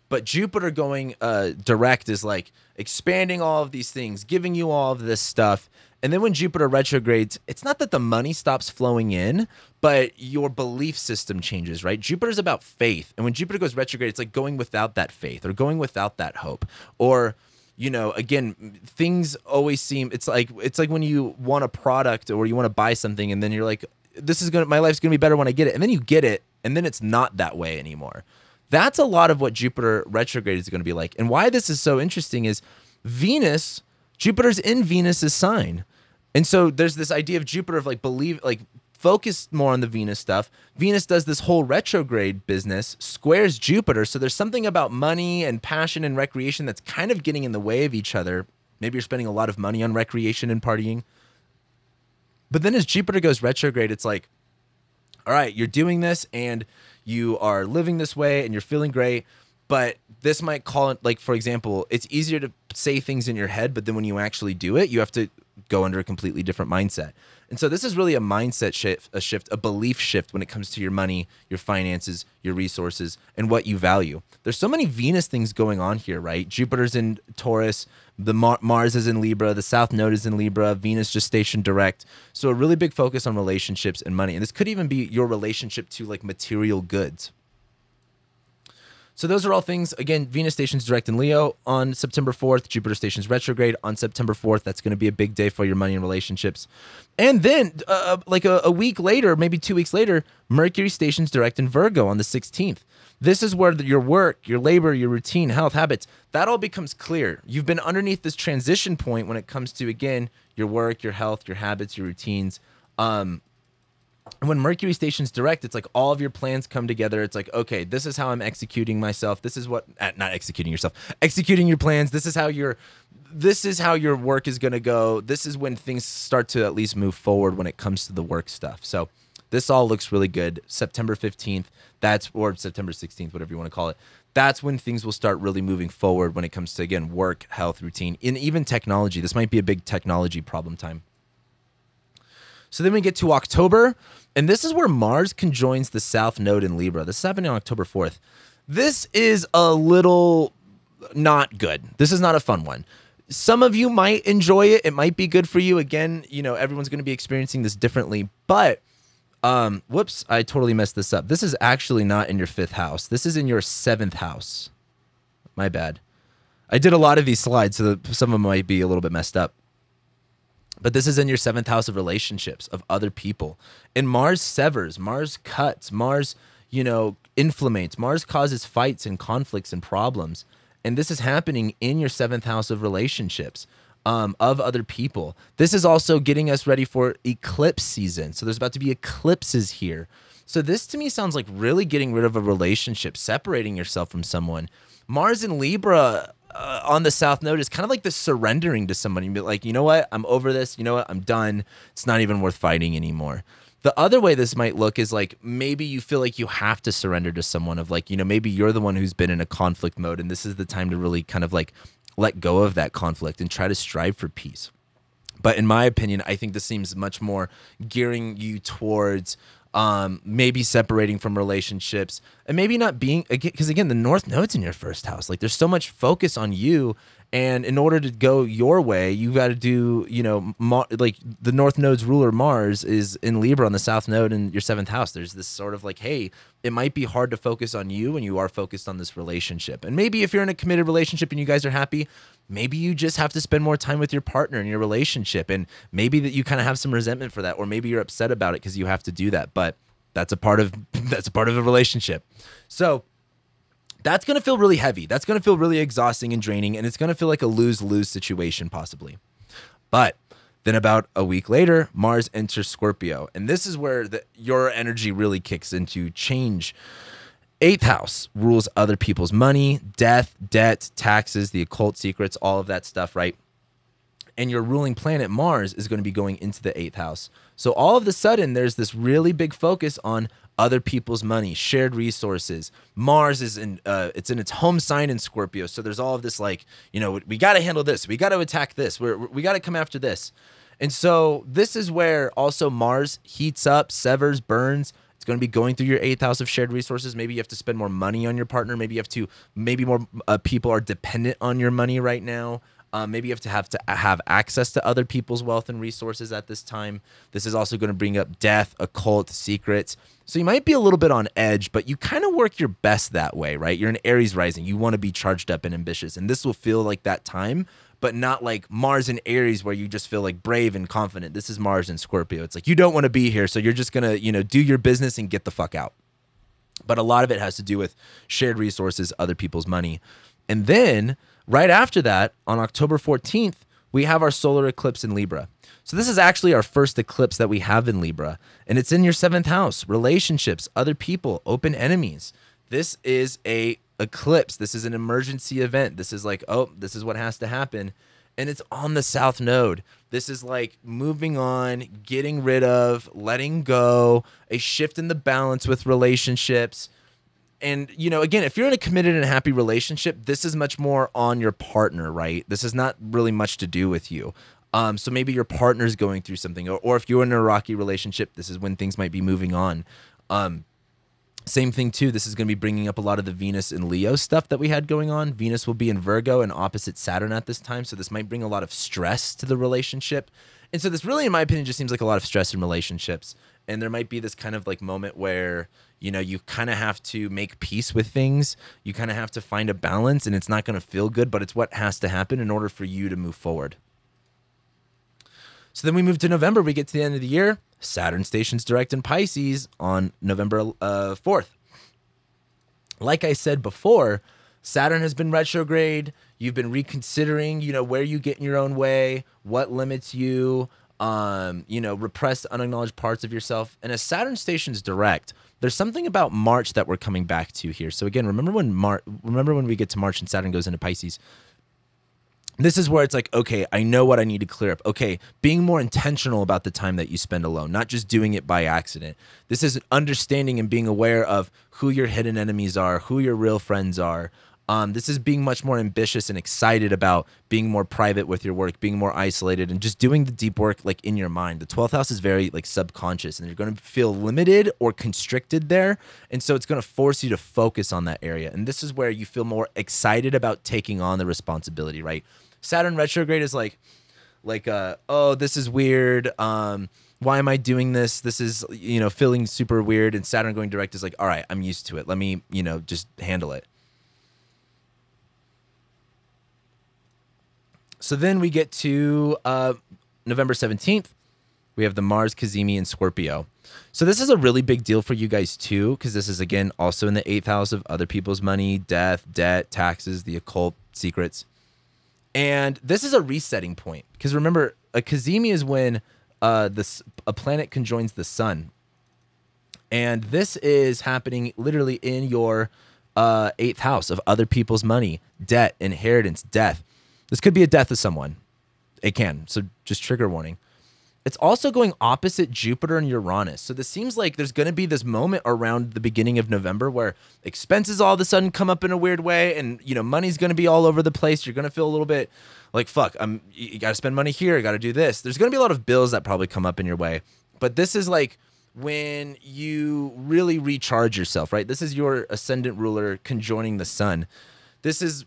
but Jupiter going uh, direct is like expanding all of these things, giving you all of this stuff. And then when Jupiter retrogrades, it's not that the money stops flowing in, but your belief system changes, right? Jupiter's about faith. And when Jupiter goes retrograde, it's like going without that faith or going without that hope or you know again things always seem it's like it's like when you want a product or you want to buy something and then you're like this is gonna my life's gonna be better when i get it. And then you get it and then it's not that way anymore. That's a lot of what jupiter retrograde is going to be like. And why this is so interesting is venus jupiter's in venus's sign. And so there's this idea of jupiter of like believe like focused more on the Venus stuff. Venus does this whole retrograde business, squares Jupiter. So there's something about money and passion and recreation that's kind of getting in the way of each other. Maybe you're spending a lot of money on recreation and partying. But then as Jupiter goes retrograde, it's like, all right, you're doing this and you are living this way and you're feeling great. But this might call it, like, for example, it's easier to say things in your head, but then when you actually do it, you have to go under a completely different mindset. And so this is really a mindset shift, a shift, a belief shift when it comes to your money, your finances, your resources, and what you value. There's so many Venus things going on here, right? Jupiter's in Taurus, the Mar- Mars is in Libra, the South Node is in Libra, Venus just stationed direct. So a really big focus on relationships and money. And this could even be your relationship to like material goods. So those are all things. Again, Venus stations direct in Leo on September 4th. Jupiter stations retrograde on September 4th. That's going to be a big day for your money and relationships. And then, uh, uh, like a, a week later, maybe two weeks later, Mercury stations direct in Virgo on the 16th. This is where your work, your labor, your routine, health, habits, that all becomes clear. You've been underneath this transition point when it comes to, again, your work, your health, your habits, your routines. Um, when Mercury stations direct, it's like all of your plans come together. It's like, okay, this is how I'm executing myself. This is what uh, not executing yourself, executing your plans. This is how your this is how your work is going to go. This is when things start to at least move forward when it comes to the work stuff. So this all looks really good. September 15th, that's or September 16th, whatever you want to call it. That's when things will start really moving forward when it comes to again work, health, routine, and even technology. This might be a big technology problem time. So then we get to October, and this is where Mars conjoins the South Node in Libra. This is happening on October 4th. This is a little not good. This is not a fun one. Some of you might enjoy it. It might be good for you. Again, you know, everyone's going to be experiencing this differently, but um whoops, I totally messed this up. This is actually not in your 5th house. This is in your 7th house. My bad. I did a lot of these slides so some of them might be a little bit messed up. But this is in your seventh house of relationships, of other people. And Mars severs, Mars cuts, Mars, you know, inflammates. Mars causes fights and conflicts and problems. And this is happening in your seventh house of relationships. Um, of other people. This is also getting us ready for eclipse season. So there's about to be eclipses here. So this to me sounds like really getting rid of a relationship, separating yourself from someone. Mars in Libra uh, on the South Node is kind of like the surrendering to somebody. Be like, you know what? I'm over this. You know what? I'm done. It's not even worth fighting anymore. The other way this might look is like maybe you feel like you have to surrender to someone of like, you know, maybe you're the one who's been in a conflict mode and this is the time to really kind of like let go of that conflict and try to strive for peace. But in my opinion, I think this seems much more gearing you towards um, maybe separating from relationships and maybe not being because again the north node's in your first house like there's so much focus on you and in order to go your way, you got to do, you know, Mar- like the North Node's ruler Mars is in Libra on the South Node in your seventh house. There's this sort of like, hey, it might be hard to focus on you when you are focused on this relationship. And maybe if you're in a committed relationship and you guys are happy, maybe you just have to spend more time with your partner in your relationship. And maybe that you kind of have some resentment for that, or maybe you're upset about it because you have to do that. But that's a part of that's a part of a relationship. So that's going to feel really heavy. That's going to feel really exhausting and draining, and it's going to feel like a lose lose situation, possibly. But then, about a week later, Mars enters Scorpio, and this is where the, your energy really kicks into change. Eighth house rules other people's money, death, debt, taxes, the occult secrets, all of that stuff, right? And your ruling planet Mars is going to be going into the eighth house. So all of a sudden, there's this really big focus on other people's money, shared resources. Mars is in uh, it's in its home sign in Scorpio, so there's all of this like you know we got to handle this, we got to attack this, We're, we got to come after this, and so this is where also Mars heats up, severs, burns. It's going to be going through your eighth house of shared resources. Maybe you have to spend more money on your partner. Maybe you have to. Maybe more uh, people are dependent on your money right now. Um, maybe you have to have to have access to other people's wealth and resources at this time. This is also going to bring up death, occult, secrets. So you might be a little bit on edge, but you kind of work your best that way, right? You're an Aries rising. You want to be charged up and ambitious. And this will feel like that time, but not like Mars and Aries where you just feel like brave and confident. This is Mars and Scorpio. It's like you don't want to be here, so you're just going to, you know, do your business and get the fuck out. But a lot of it has to do with shared resources, other people's money. And then Right after that, on October 14th, we have our solar eclipse in Libra. So this is actually our first eclipse that we have in Libra, and it's in your seventh house, relationships, other people, open enemies. This is a eclipse. This is an emergency event. This is like, oh, this is what has to happen. And it's on the south node. This is like moving on, getting rid of, letting go, a shift in the balance with relationships and you know again if you're in a committed and happy relationship this is much more on your partner right this is not really much to do with you um, so maybe your partner's going through something or, or if you're in a rocky relationship this is when things might be moving on um, same thing too. This is going to be bringing up a lot of the venus and leo stuff that we had going on. Venus will be in virgo and opposite saturn at this time so this might bring a lot of stress to the relationship. And so this really in my opinion just seems like a lot of stress in relationships. And there might be this kind of like moment where you know you kind of have to make peace with things. You kind of have to find a balance and it's not going to feel good but it's what has to happen in order for you to move forward. So then we move to november. We get to the end of the year saturn stations direct in pisces on november uh, 4th like i said before saturn has been retrograde you've been reconsidering you know where you get in your own way what limits you um, you know, repressed, unacknowledged parts of yourself. And as Saturn stations direct, there's something about March that we're coming back to here. So again, remember when Mar- remember when we get to March and Saturn goes into Pisces. This is where it's like, okay, I know what I need to clear up. Okay, being more intentional about the time that you spend alone, not just doing it by accident. This is understanding and being aware of who your hidden enemies are, who your real friends are, um, this is being much more ambitious and excited about being more private with your work, being more isolated, and just doing the deep work like in your mind. The 12th house is very like subconscious, and you're going to feel limited or constricted there, and so it's going to force you to focus on that area. And this is where you feel more excited about taking on the responsibility. Right? Saturn retrograde is like, like, uh, oh, this is weird. Um, why am I doing this? This is, you know, feeling super weird. And Saturn going direct is like, all right, I'm used to it. Let me, you know, just handle it. So then we get to uh, November 17th. we have the Mars, Cazimi, and Scorpio. So this is a really big deal for you guys too, because this is again also in the eighth house of other people's money, death, debt, taxes, the occult, secrets. And this is a resetting point because remember, a Cazimi is when uh, this a planet conjoins the sun, and this is happening literally in your uh, eighth house of other people's money, debt, inheritance, death. This could be a death of someone. It can. So just trigger warning. It's also going opposite Jupiter and Uranus. So this seems like there's going to be this moment around the beginning of November where expenses all of a sudden come up in a weird way and you know money's going to be all over the place. You're going to feel a little bit like fuck, I'm you got to spend money here, I got to do this. There's going to be a lot of bills that probably come up in your way. But this is like when you really recharge yourself, right? This is your ascendant ruler conjoining the sun. This is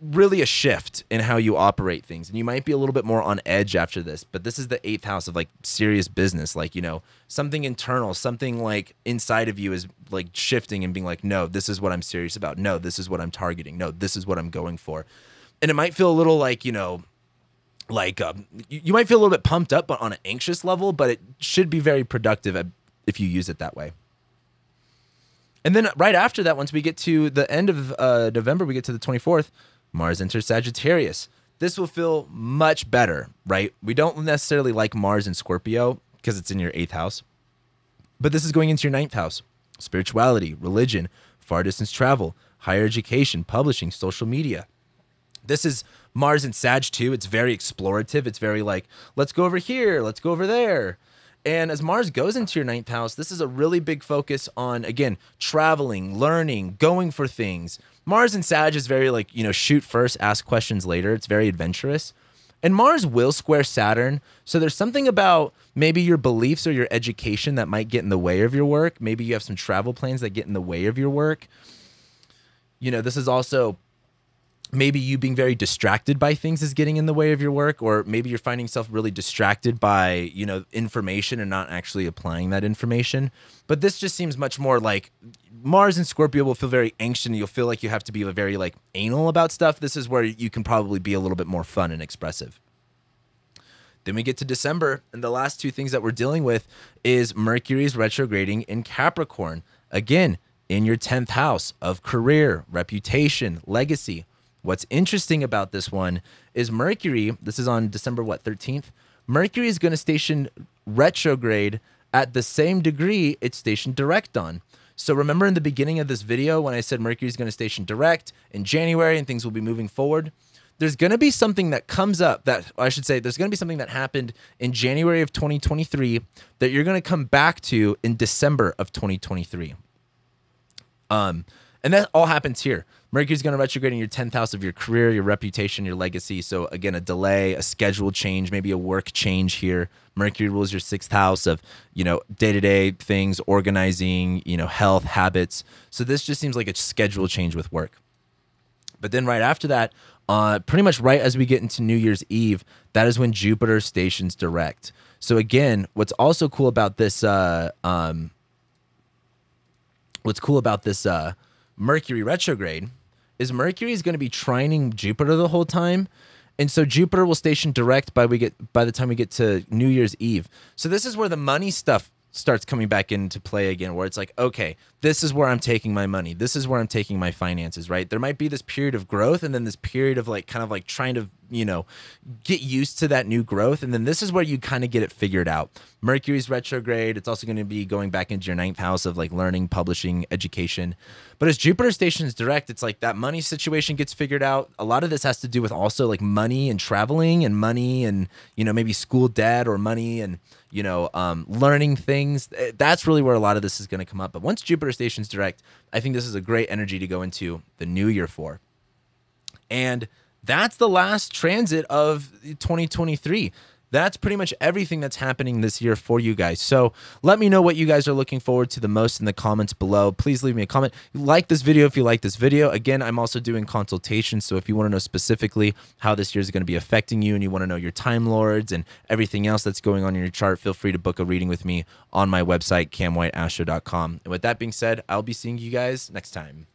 really a shift in how you operate things. And you might be a little bit more on edge after this but this is the eighth house of like serious business. Like you know something internal something like inside of you is like shifting and being like no this is what i'm serious about. No this is what i'm targeting. No this is what i'm going for. And it might feel a little like you know like um, you, you might feel a little bit pumped up but on an anxious level but it should be very productive if you use it that way and then right after that once we get to the end of uh, november we get to the 24th mars enters sagittarius this will feel much better right we don't necessarily like mars in scorpio because it's in your eighth house but this is going into your ninth house spirituality religion far distance travel higher education publishing social media this is Mars and Sag too. It's very explorative. It's very like, let's go over here, let's go over there. And as Mars goes into your ninth house, this is a really big focus on, again, traveling, learning, going for things. Mars and Sag is very like, you know, shoot first, ask questions later. It's very adventurous. And Mars will square Saturn. So there's something about maybe your beliefs or your education that might get in the way of your work. Maybe you have some travel plans that get in the way of your work. You know, this is also maybe you being very distracted by things is getting in the way of your work or maybe you're finding yourself really distracted by you know information and not actually applying that information. But this just seems much more like mars and scorpio will feel very anxious and you'll feel like you have to be very like anal about stuff. This is where you can probably be a little bit more fun and expressive. Then we get to December, and the last two things that we're dealing with is Mercury's retrograding in Capricorn. Again, in your 10th house of career, reputation, legacy, What's interesting about this one is Mercury, this is on December what, 13th? Mercury is going to station retrograde at the same degree it's stationed direct on. So remember in the beginning of this video when I said Mercury is going to station direct in January and things will be moving forward? There's going to be something that comes up that I should say there's going to be something that happened in January of 2023 that you're going to come back to in December of 2023. Um and that all happens here. Mercury's going to retrograde in your 10th house of your career, your reputation, your legacy. So, again, a delay, a schedule change, maybe a work change here. Mercury rules your sixth house of, you know, day to day things, organizing, you know, health, habits. So, this just seems like a schedule change with work. But then, right after that, uh, pretty much right as we get into New Year's Eve, that is when Jupiter stations direct. So, again, what's also cool about this, uh, um, what's cool about this, uh, Mercury retrograde is Mercury is going to be trining Jupiter the whole time. And so Jupiter will station direct by we get by the time we get to New Year's Eve. So this is where the money stuff starts coming back into play again where it's like okay this is where i'm taking my money this is where i'm taking my finances right there might be this period of growth and then this period of like kind of like trying to you know get used to that new growth. And then this is where you kind of get it figured out. Mercury's retrograde. It's also going to be going back into your ninth house of like learning publishing education. But as jupiter stations direct it's like that money situation gets figured out. A lot of this has to do with also like money and traveling and money and you know maybe school debt or money and you know um, learning things. Eh, that's really where a lot of this is going to come up. But once jupiter stations direct i think this is a great energy to go into the new year for. And that's the last transit of 2023 that's pretty much everything that's happening this year for you guys. So let me know what you guys are looking forward to the most in the comments below. Please leave me a comment. Like this video if you like this video. Again, I'm also doing consultations. So if you want to know specifically how this year is going to be affecting you and you want to know your time lords and everything else that's going on in your chart, feel free to book a reading with me on my website, camwhiteastro.com. And with that being said, I'll be seeing you guys next time.